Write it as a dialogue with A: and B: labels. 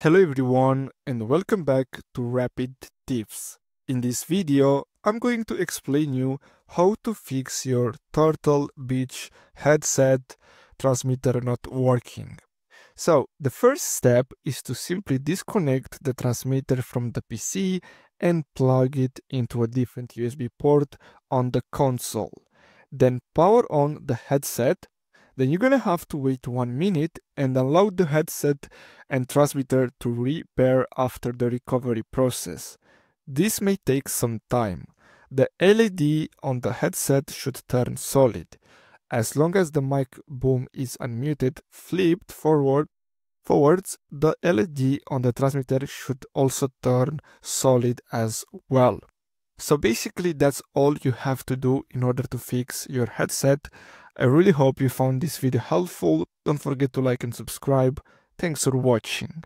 A: Hello everyone and welcome back to Rapid Tips. In this video, I'm going to explain you how to fix your Turtle Beach headset transmitter not working. So the first step is to simply disconnect the transmitter from the PC and plug it into a different USB port on the console. Then power on the headset then you're gonna have to wait one minute and allow the headset and transmitter to repair after the recovery process. This may take some time. The LED on the headset should turn solid. As long as the mic boom is unmuted, flipped forward forwards, the LED on the transmitter should also turn solid as well. So basically that's all you have to do in order to fix your headset. I really hope you found this video helpful. Don't forget to like and subscribe. Thanks for watching.